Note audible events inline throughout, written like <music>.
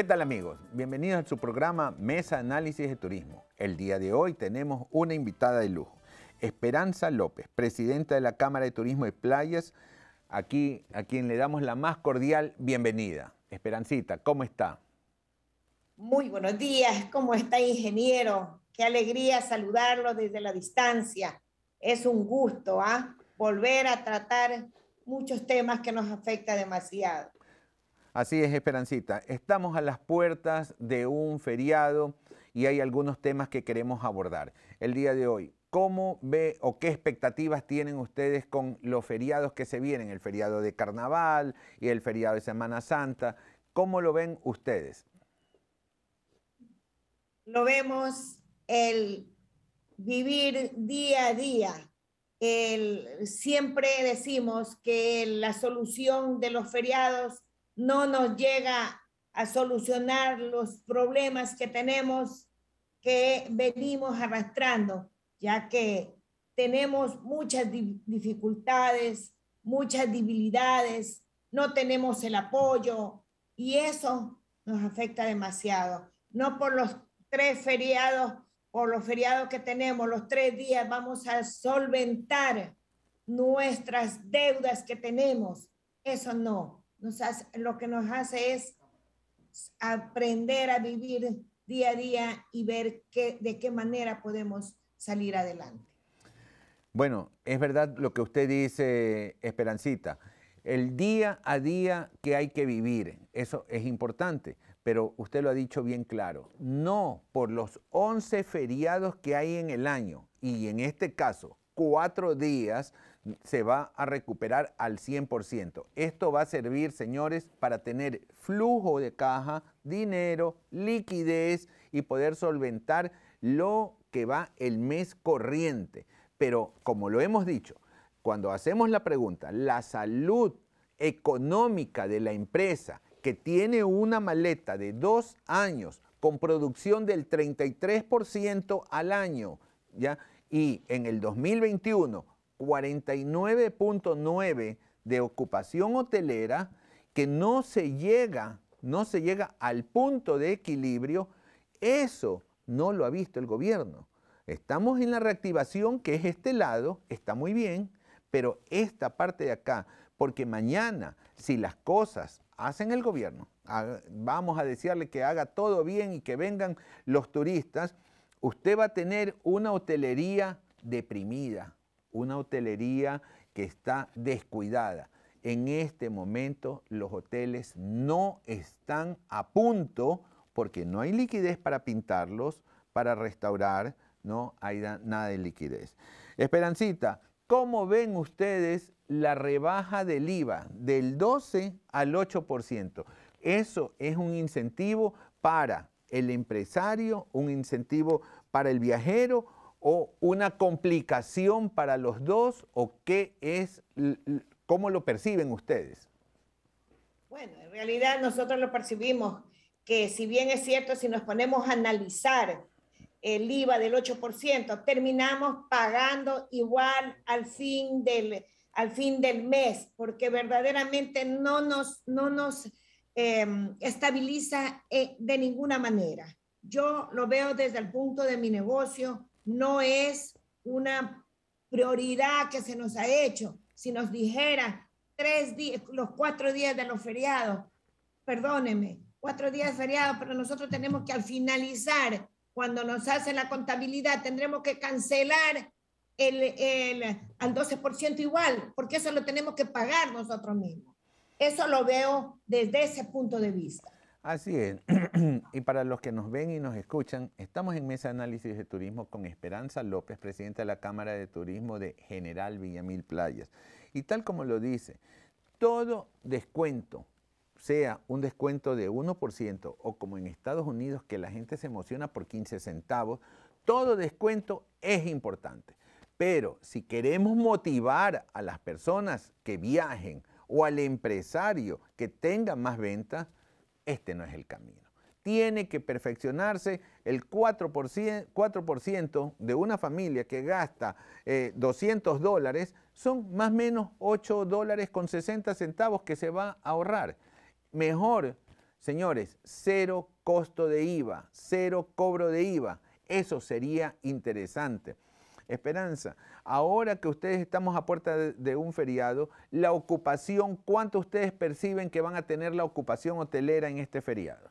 ¿Qué tal amigos? Bienvenidos a su programa Mesa Análisis de Turismo. El día de hoy tenemos una invitada de lujo, Esperanza López, presidenta de la Cámara de Turismo de Playas, aquí a quien le damos la más cordial bienvenida. Esperancita, ¿cómo está? Muy buenos días, ¿cómo está ingeniero? Qué alegría saludarlo desde la distancia. Es un gusto ¿ah? volver a tratar muchos temas que nos afectan demasiado. Así es, Esperancita. Estamos a las puertas de un feriado y hay algunos temas que queremos abordar. El día de hoy, ¿cómo ve o qué expectativas tienen ustedes con los feriados que se vienen? El feriado de Carnaval y el feriado de Semana Santa. ¿Cómo lo ven ustedes? Lo vemos el vivir día a día. El, siempre decimos que la solución de los feriados no nos llega a solucionar los problemas que tenemos que venimos arrastrando, ya que tenemos muchas dificultades, muchas debilidades, no tenemos el apoyo y eso nos afecta demasiado. No por los tres feriados, o los feriados que tenemos, los tres días, vamos a solventar nuestras deudas que tenemos. Eso no lo que nos hace es aprender a vivir día a día y ver qué, de qué manera podemos salir adelante. Bueno, es verdad lo que usted dice, Esperancita. El día a día que hay que vivir, eso es importante, pero usted lo ha dicho bien claro, no por los 11 feriados que hay en el año y en este caso cuatro días se va a recuperar al 100%. Esto va a servir, señores, para tener flujo de caja, dinero, liquidez y poder solventar lo que va el mes corriente. Pero como lo hemos dicho, cuando hacemos la pregunta, la salud económica de la empresa que tiene una maleta de dos años con producción del 33% al año, ¿ya? y en el 2021 49.9 de ocupación hotelera que no se llega, no se llega al punto de equilibrio, eso no lo ha visto el gobierno. Estamos en la reactivación, que es este lado, está muy bien, pero esta parte de acá, porque mañana, si las cosas hacen el gobierno, vamos a decirle que haga todo bien y que vengan los turistas, usted va a tener una hotelería deprimida, una hotelería que está descuidada. En este momento los hoteles no están a punto porque no hay liquidez para pintarlos, para restaurar, no hay nada de liquidez. Esperancita, ¿cómo ven ustedes la rebaja del IVA del 12 al 8%? Eso es un incentivo para el empresario, un incentivo para el viajero o una complicación para los dos o qué es, cómo lo perciben ustedes? Bueno, en realidad nosotros lo percibimos que si bien es cierto, si nos ponemos a analizar el IVA del 8%, terminamos pagando igual al fin del, al fin del mes, porque verdaderamente no nos, no nos em, estabiliza eh, de ninguna manera. Yo lo veo desde el punto de mi negocio, no es una prioridad que se nos ha hecho. Si nos dijera tres días, los cuatro días de los feriados, perdóneme, cuatro días de feriado, pero nosotros tenemos que al finalizar, cuando nos hacen la contabilidad, tendremos que cancelar el, el, al 12% igual, porque eso lo tenemos que pagar nosotros mismos. Eso lo veo desde ese punto de vista. Así es. <clears throat> y para los que nos ven y nos escuchan, estamos en Mesa de Análisis de Turismo con Esperanza López, presidenta de la Cámara de Turismo de General Villamil Playas. Y tal como lo dice, todo descuento, sea un descuento de 1% o como en Estados Unidos que la gente se emociona por 15 centavos, todo descuento es importante. Pero si queremos motivar a las personas que viajen o al empresario que tenga más ventas, este no es el camino. Tiene que perfeccionarse el 4%, de una familia que gasta 200 eh, dólares, son más o menos 8 dólares con 60 centavos que se va a ahorrar. Mejor Señores, cero costo de IVA, cero cobro de IVA. Eso sería interesante. Esperanza, ahora que ustedes estamos a puerta de, un feriado, la ocupación, ¿cuánto ustedes perciben que van a tener la ocupación hotelera en este feriado?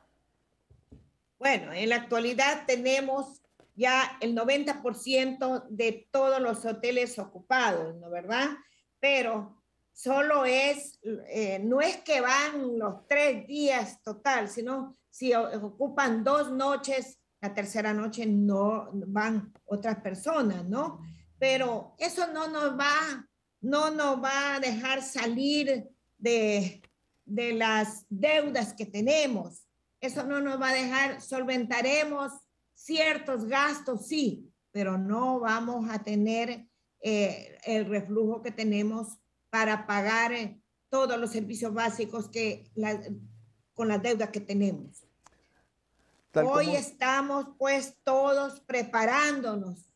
Bueno, en la actualidad tenemos ya el 90% de todos los hoteles ocupados, ¿no verdad? Pero solo es, eh, no es que van los tres días total, sino si ocupan dos noches, la tercera noche no van otras personas, ¿no? Pero eso no nos va, no nos va a dejar salir de, de las deudas que tenemos. Eso no nos va a dejar, solventaremos ciertos gastos, sí, pero no vamos a tener eh, el reflujo que tenemos para pagar eh, todos los servicios básicos que con las deudas que tenemos. Hoy estamos pues todos preparándonos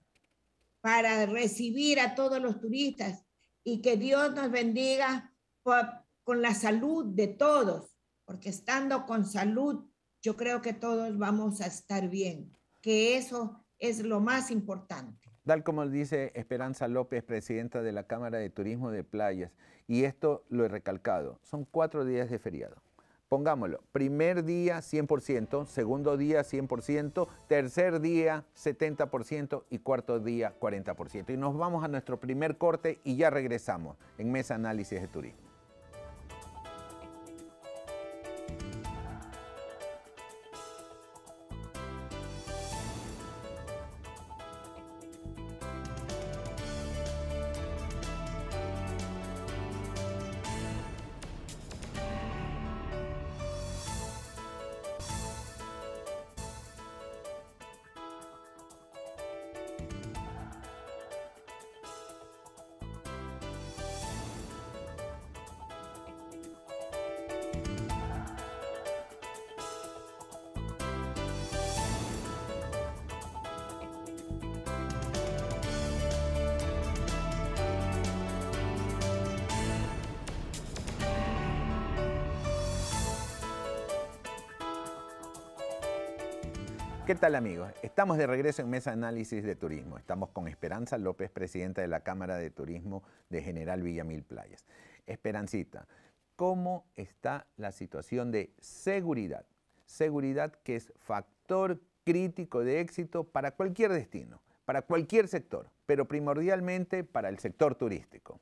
para recibir a todos los turistas y que Dios nos bendiga con la salud de todos, porque estando con salud, yo creo que todos vamos a estar bien, que eso es lo más importante. Tal como dice Esperanza López, presidenta de la Cámara de Turismo de Playas, y esto lo he recalcado, son cuatro días de feriado pongámoslo, primer día 100%, segundo día 100%, tercer día 70% y cuarto día 40%. Y nos vamos a nuestro primer corte y ya regresamos en Mesa Análisis de Turismo. ¿Qué tal amigos? Estamos de regreso en Mesa Análisis de Turismo. Estamos con Esperanza López, presidenta de la Cámara de Turismo de General Villamil Playas. Esperancita, ¿cómo está la situación de seguridad? Seguridad que es factor crítico de éxito para cualquier destino, para cualquier sector, pero primordialmente para el sector turístico.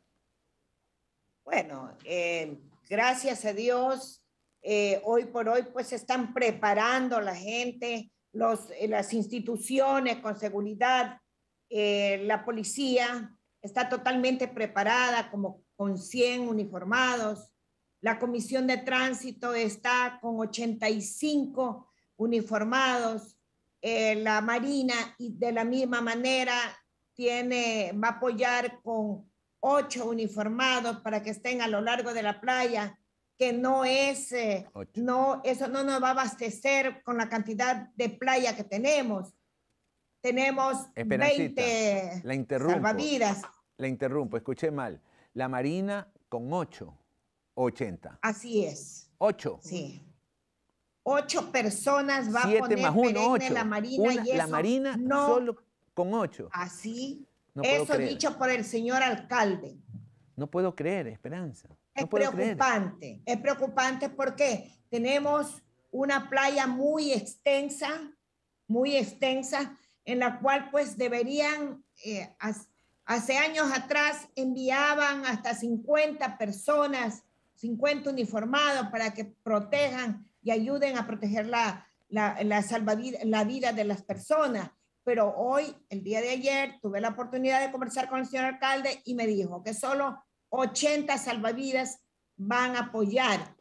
Bueno, eh, gracias a Dios, eh, hoy por hoy pues están preparando la gente los, eh, las instituciones con seguridad, eh, la policía está totalmente preparada como con 100 uniformados, la comisión de tránsito está con 85 uniformados, eh, la Marina y de la misma manera tiene, va a apoyar con ocho uniformados para que estén a lo largo de la playa que no es, eh, no, eso no nos va a abastecer con la cantidad de playa que tenemos. Tenemos 20 la interrumpo, salvavidas. La interrumpo, escuché mal. La Marina con 8, 80. Así es. 8. Sí. 8 personas va a poner más uno, la Marina y eso La Marina solo con 8. Así. eso dicho por el señor alcalde. No puedo creer, Esperanza. Es preocupante, es preocupante porque tenemos una playa muy extensa, muy extensa, en la cual pues deberían, eh, hace años atrás enviaban hasta 50 personas, 50 uniformados para que protejan y ayuden a proteger la, la, la, la vida de las personas. Pero hoy, el día de ayer, tuve la oportunidad de conversar con el señor alcalde y me dijo que solo 80 salvavidas van a apoyar,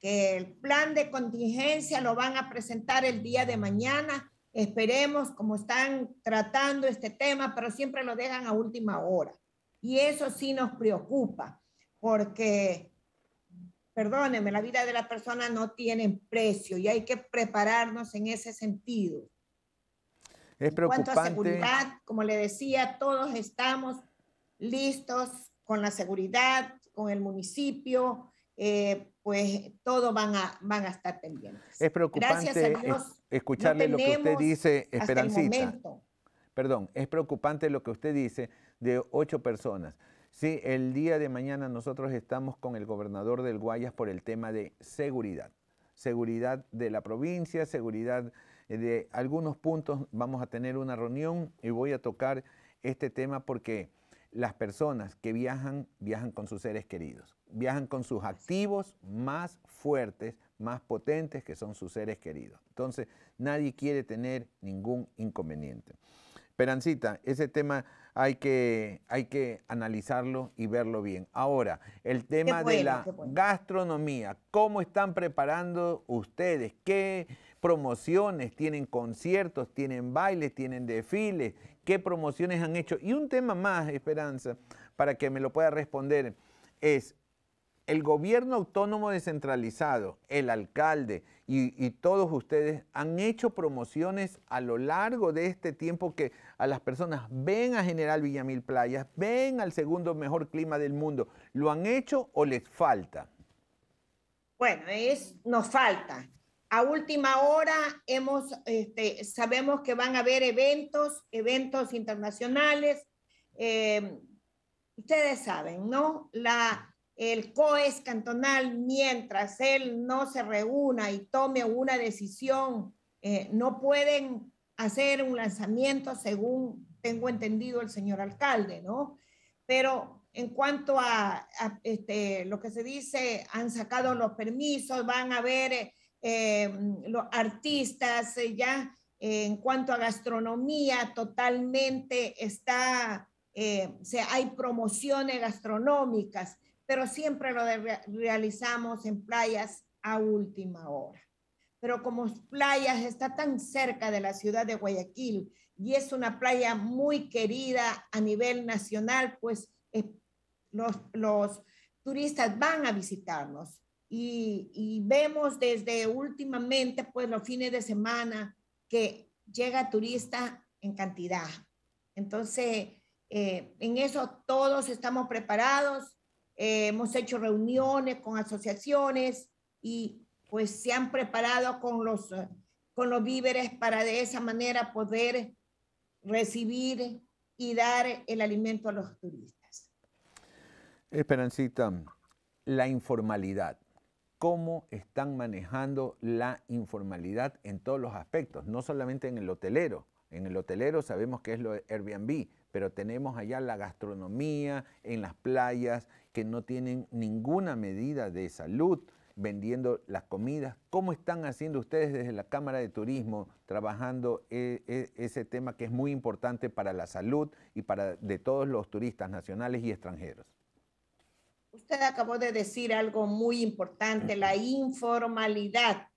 que el plan de contingencia lo van a presentar el día de mañana. Esperemos cómo están tratando este tema, pero siempre lo dejan a última hora. Y eso sí nos preocupa, porque, perdónenme, la vida de la persona no tiene precio y hay que prepararnos en ese sentido. Es preocupante. En cuanto a seguridad, como le decía, todos estamos listos con la seguridad, con el municipio eh, pues todo van a, van a estar pendientes. Es preocupante escucharle lo que usted dice, Esperancita. Perdón, es preocupante lo que usted dice de ocho personas. Sí, el día de mañana nosotros estamos con el gobernador del Guayas por el tema de seguridad. Seguridad de la provincia, seguridad de algunos puntos. Vamos a tener una reunión y voy a tocar este tema porque las personas que viajan, viajan con sus seres queridos, viajan con sus activos más fuertes, más potentes que son sus seres queridos. Entonces, nadie quiere tener ningún inconveniente. Perancita, ese tema hay que, hay que analizarlo y verlo bien. Ahora, el tema de la gastronomía, ¿cómo están preparando ustedes? ¿Qué promociones? ¿Tienen conciertos? ¿Tienen bailes? ¿Tienen desfiles? ¿Qué promociones han hecho? Y un tema más, Esperanza, para que me lo pueda responder, es el gobierno autónomo descentralizado, el alcalde y, todos ustedes han hecho promociones a lo largo de este tiempo que a las personas ven a General Villamil Playas, ven al segundo mejor clima del mundo. ¿Lo han hecho o les falta? Bueno, es, nos falta. A última hora hemos, este, sabemos que van a haber eventos, eventos internacionales. Eh, ustedes saben, ¿no? La, el COES cantonal, mientras él no se reúna y tome una decisión, eh, no pueden hacer un lanzamiento según tengo entendido el señor alcalde, ¿no? Pero en cuanto a, este, lo que se dice, han sacado los permisos, van a ver eh, los artistas, eh, ya en cuanto a gastronomía, totalmente está, se, hay promociones gastronómicas pero siempre lo realizamos en playas a última hora. Pero como playas está tan cerca de la ciudad de Guayaquil y es una playa muy querida a nivel nacional, pues eh, los, los, turistas van a visitarnos y, y, vemos desde últimamente, pues los fines de semana, que llega turista en cantidad. Entonces, eh, en eso todos estamos preparados eh, hemos hecho reuniones con asociaciones y pues se han preparado con los, con los víveres para de esa manera poder recibir y dar el alimento a los turistas. Esperancita, la informalidad. ¿Cómo están manejando la informalidad en todos los aspectos? No solamente en el hotelero. En el hotelero sabemos que es lo de Airbnb, pero tenemos allá la gastronomía, en las playas, que no tienen ninguna medida de salud vendiendo las comidas. ¿Cómo están haciendo ustedes desde la Cámara de Turismo trabajando e, e, ese tema que es muy importante para la salud y para de todos los turistas nacionales y extranjeros? Usted acabó de decir algo muy importante, la informalidad.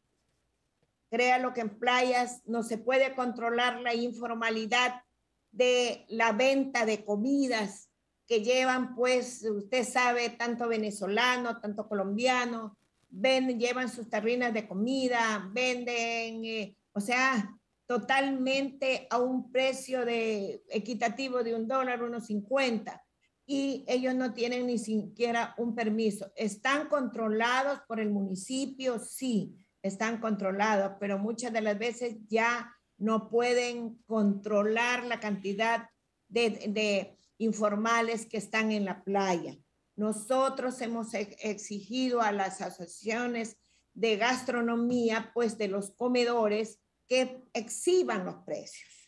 Créalo que en playas no se puede controlar la informalidad de la venta de comidas, que llevan, pues, usted sabe, tanto venezolano, tanto colombiano, llevan sus terrinas de comida, venden, eh, o sea, totalmente a un precio de, equitativo de un dólar, unos cincuenta, y ellos no tienen ni siquiera un permiso. ¿Están controlados por el municipio? Sí, están controlados, pero muchas de las veces ya no pueden controlar la cantidad de informales que están en la playa. Nosotros hemos exigido a las asociaciones de gastronomía, pues de los comedores, que exhiban los precios,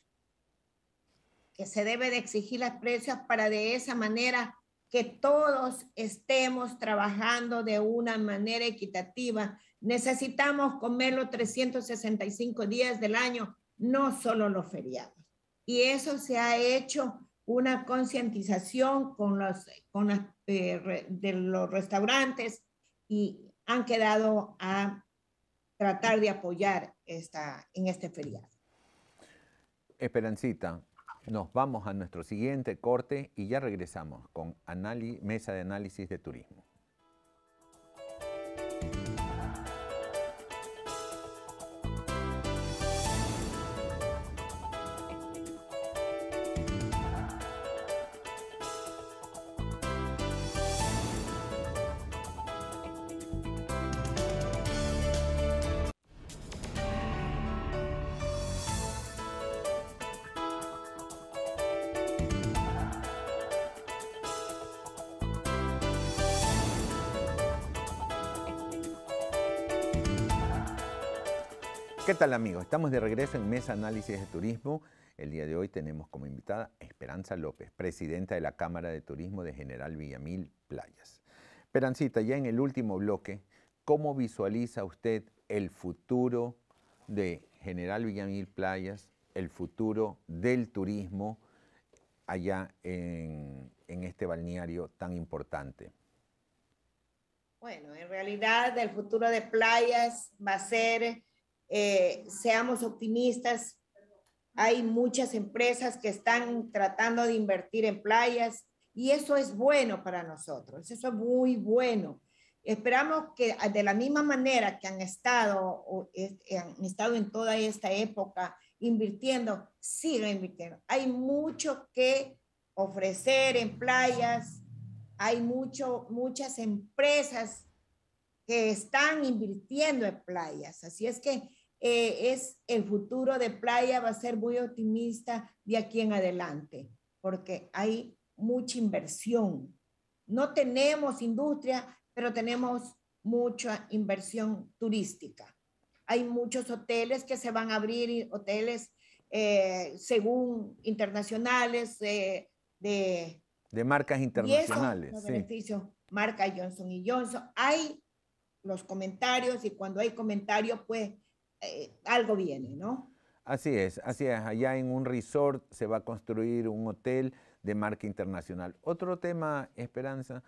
que se debe de exigir los precios para de esa manera que todos estemos trabajando de una manera equitativa. Necesitamos comer los 365 días del año, no solo los feriados. Y eso se ha hecho una concientización con los, con eh, de los restaurantes y han quedado a tratar de apoyar esta, en este feriado. Esperancita, nos vamos a nuestro siguiente corte y ya regresamos con Mesa de Análisis de Turismo. ¿Qué tal amigos? Estamos de regreso en Mesa Análisis de Turismo. El día de hoy tenemos como invitada Esperanza López, presidenta de la Cámara de Turismo de General Villamil Playas. Esperancita, ya en el último bloque, ¿cómo visualiza usted el futuro de General Villamil Playas, el futuro del turismo allá en, en este balneario tan importante? Bueno, en realidad el futuro de playas va a ser eh, seamos optimistas. Hay muchas empresas que están tratando de invertir en playas y eso es bueno para nosotros, eso es muy bueno. Esperamos que de la misma manera que han estado, han estado en toda esta época invirtiendo, sigan invirtiendo. Hay mucho que ofrecer en playas, hay mucho, muchas empresas que están invirtiendo en playas. Así es que eh, es el futuro de playa va a ser muy optimista de aquí en adelante, porque hay mucha inversión. No tenemos industria, pero tenemos mucha inversión turística. Hay muchos hoteles que se van a abrir, hoteles eh, según internacionales eh, de... De marcas internacionales. sí. beneficios, marca Johnson y Johnson. Hay los comentarios y cuando hay comentarios, pues eh, algo viene, ¿no? Así es, así es. Allá en un resort se va a construir un hotel de marca internacional. Otro tema, Esperanza,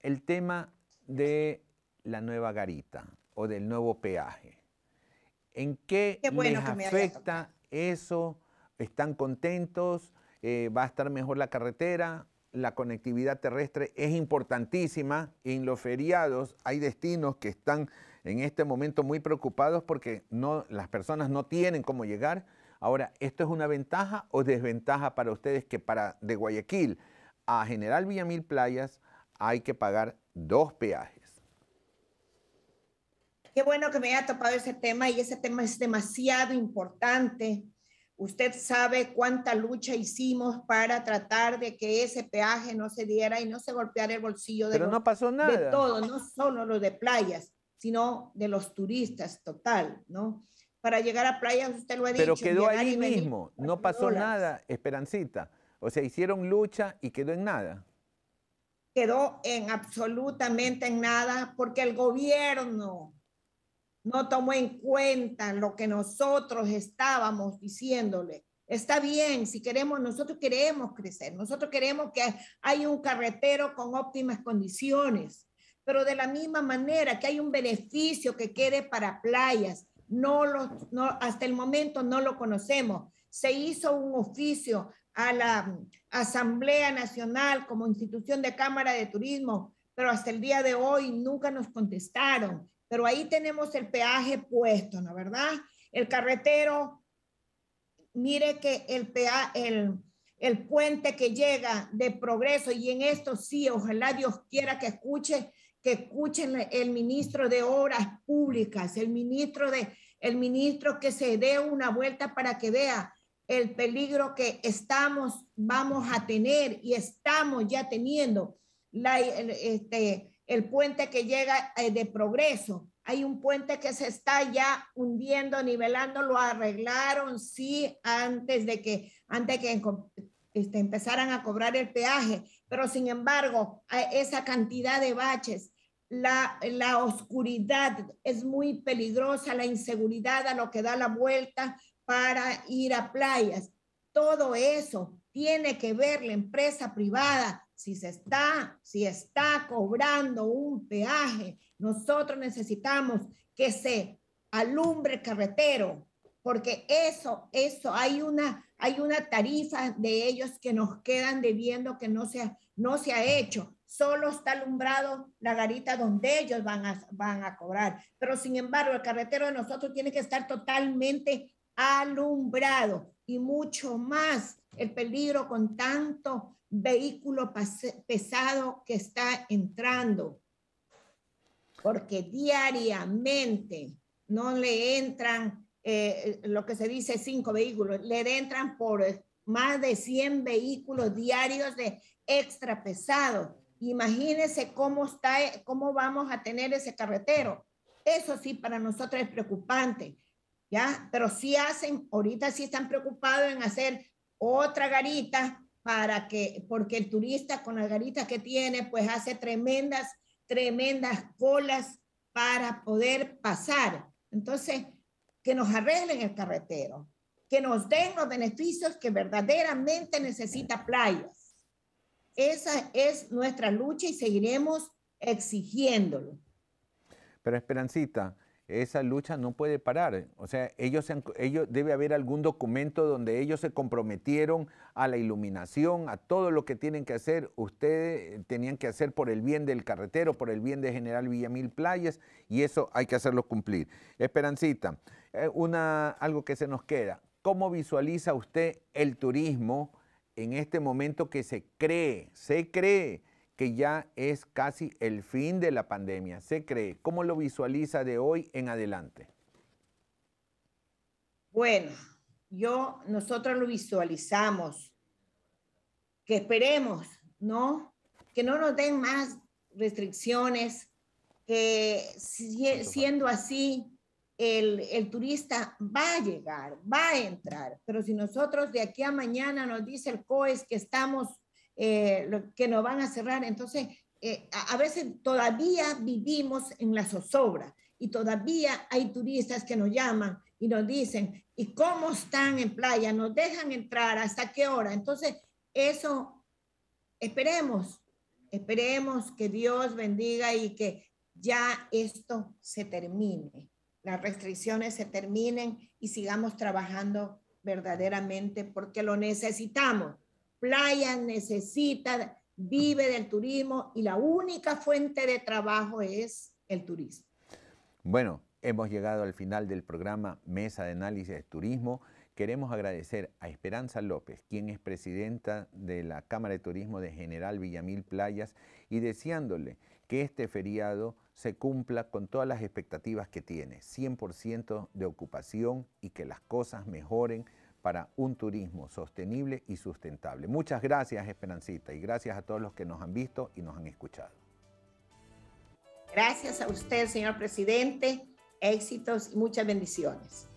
el tema de la nueva garita o del nuevo peaje. ¿En qué, les afecta eso? ¿Están contentos? Eh, ¿Va a estar mejor la carretera? La conectividad terrestre es importantísima. En los feriados hay destinos que están en este momento muy preocupados porque no, las personas no tienen cómo llegar. Ahora, ¿esto es una ventaja o desventaja para ustedes que para de Guayaquil a General Villamil Playas hay que pagar dos peajes? Qué bueno que me haya topado ese tema y ese tema es demasiado importante. Usted sabe cuánta lucha hicimos para tratar de que ese peaje no se diera y no se golpeara el bolsillo de, Pero no pasó nada. de todo, no solo lo de playas sino de los turistas total, ¿no? Para llegar a playas, usted lo ha dicho. Pero quedó ahí mismo, no pasó nada, Esperancita. O sea, hicieron lucha y quedó en nada. Quedó en absolutamente en nada porque el gobierno no tomó en cuenta lo que nosotros estábamos diciéndole. Está bien, si queremos, nosotros queremos crecer, nosotros queremos que haya un carretero con óptimas condiciones, pero de la misma manera que hay un beneficio que quede para playas, no lo, no, hasta el momento no lo conocemos. Se hizo un oficio a la Asamblea Nacional como institución de Cámara de Turismo, pero hasta el día de hoy nunca nos contestaron. Pero ahí tenemos el peaje puesto, ¿no verdad? El carretero, mire que el, pea, el, el puente que llega de progreso, y en esto sí, ojalá Dios quiera que escuche que escuchen el ministro de Obras Públicas, el ministro de el ministro que se dé una vuelta para que vea el peligro que estamos vamos a tener y estamos ya teniendo la, el, este, el puente que llega eh, de progreso. Hay un puente que se está ya hundiendo, nivelando, lo arreglaron, sí, antes de que, antes que este, empezaran a cobrar el peaje, pero sin embargo, esa cantidad de baches, la, la oscuridad es muy peligrosa, la inseguridad a lo que da la vuelta para ir a playas. Todo eso tiene que ver la empresa privada. Si se está, si está cobrando un peaje, nosotros necesitamos que se alumbre carretero, porque eso, eso, hay una, hay una tarifa de ellos que nos quedan debiendo que no se, no se ha hecho. Solo está alumbrado la garita donde ellos van a, van a cobrar. Pero sin embargo, el carretero de nosotros tiene que estar totalmente alumbrado y mucho más el peligro con tanto vehículo pesado que está entrando. Porque diariamente no le entran eh, lo que se dice cinco vehículos, le entran por más de 100 vehículos diarios de extra pesado. Imagínense cómo está, cómo vamos a tener ese carretero. Eso sí, para nosotros es preocupante. ¿ya? Pero sí hacen, ahorita sí están preocupados en hacer otra garita para que, porque el turista con las garitas que tiene, pues hace tremendas, tremendas colas para poder pasar. Entonces, que nos arreglen el carretero, que nos den los beneficios que verdaderamente necesita playas. Esa es nuestra lucha y seguiremos exigiéndolo. Pero Esperancita, esa lucha no puede parar. O sea, ellos, ellos debe haber algún documento donde ellos se comprometieron a la iluminación, a todo lo que tienen que hacer. Ustedes tenían que hacer por el bien del carretero, por el bien de General Villamil Playas, y eso hay que hacerlo cumplir. Esperancita, eh, una, algo que se nos queda. ¿Cómo visualiza usted el turismo en este momento que se cree, se cree que ya es casi el fin de la pandemia, se cree. ¿Cómo lo visualiza de hoy en adelante? Bueno, yo, nosotros lo visualizamos, que esperemos, ¿no? Que no nos den más restricciones, que siendo así, el, el, turista va a llegar, va a entrar, pero si nosotros de aquí a mañana nos dice el COES que estamos eh, que nos van a cerrar. Entonces, eh, a, veces todavía vivimos en la zozobra y todavía hay turistas que nos llaman y nos dicen, ¿y cómo están en playa? ¿Nos dejan entrar? ¿Hasta qué hora? Entonces, eso, esperemos, esperemos que Dios bendiga y que ya esto se termine, las restricciones se terminen y sigamos trabajando verdaderamente porque lo necesitamos playa necesita, vive del turismo y la única fuente de trabajo es el turismo. Bueno, hemos llegado al final del programa Mesa de Análisis de Turismo. Queremos agradecer a Esperanza López, quien es presidenta de la Cámara de Turismo de General Villamil Playas, y deseándole que este feriado se cumpla con todas las expectativas que tiene, 100% de ocupación y que las cosas mejoren para un turismo sostenible y sustentable. Muchas gracias, Esperancita, y gracias a todos los que nos han visto y nos han escuchado. Gracias a usted, señor presidente. Éxitos y muchas bendiciones.